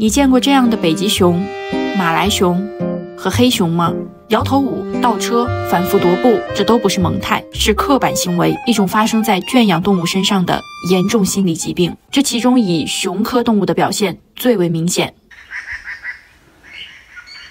你见过这样的北极熊、马来熊和黑熊吗？摇头舞、倒车、反复踱步，这都不是萌态，是刻板行为，一种发生在圈养动物身上的严重心理疾病。这其中以熊科动物的表现最为明显。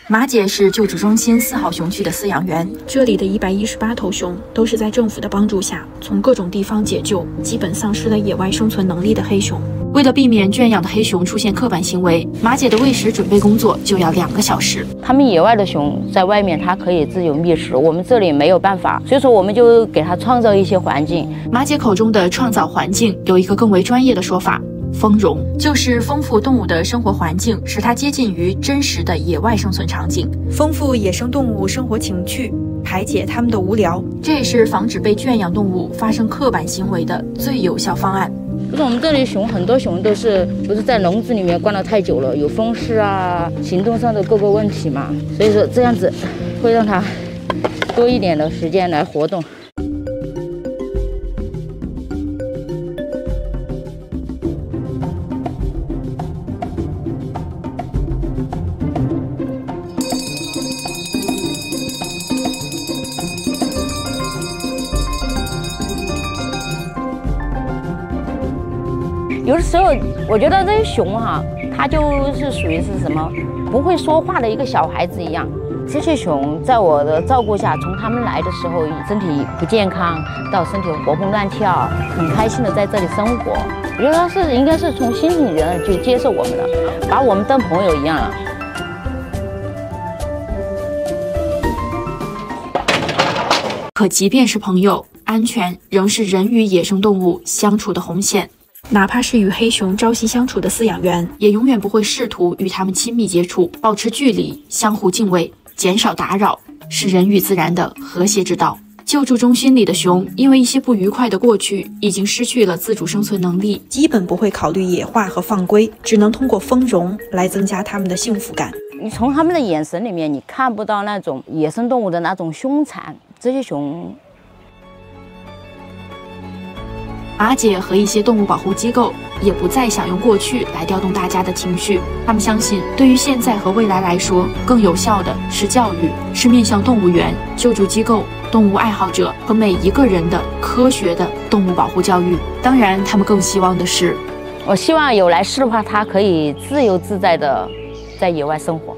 马姐是救助中心四号熊区的饲养员，这里的一百一十八头熊都是在政府的帮助下，从各种地方解救基本丧失了野外生存能力的黑熊。为了避免圈养的黑熊出现刻板行为，马姐的喂食准备工作就要两个小时。他们野外的熊在外面，它可以自由觅食，我们这里没有办法，所以说我们就给它创造一些环境。马姐口中的创造环境，有一个更为专业的说法。丰容就是丰富动物的生活环境，使它接近于真实的野外生存场景，丰富野生动物生活情趣，排解它们的无聊。这也是防止被圈养动物发生刻板行为的最有效方案。不是我们这里熊很多熊都是不是在笼子里面关了太久了，有风湿啊，行动上的各个问题嘛，所以说这样子会让它多一点的时间来活动。有的时候，我觉得这些熊哈，它就是属于是什么不会说话的一个小孩子一样。这些熊在我的照顾下，从他们来的时候身体不健康，到身体活蹦乱跳，很开心的在这里生活。我觉得是应该是从心里人就接受我们了，把我们当朋友一样了。可即便是朋友，安全仍是人与野生动物相处的红线。哪怕是与黑熊朝夕相处的饲养员，也永远不会试图与它们亲密接触，保持距离，相互敬畏，减少打扰，是人与自然的和谐之道。救助中心里的熊，因为一些不愉快的过去，已经失去了自主生存能力，基本不会考虑野化和放归，只能通过丰容来增加它们的幸福感。你从它们的眼神里面，你看不到那种野生动物的那种凶残，这些熊。马姐和一些动物保护机构也不再想用过去来调动大家的情绪，他们相信，对于现在和未来来说，更有效的是教育，是面向动物园、救助机构、动物爱好者和每一个人的科学的动物保护教育。当然，他们更希望的是，我希望有来世的话，他可以自由自在的在野外生活。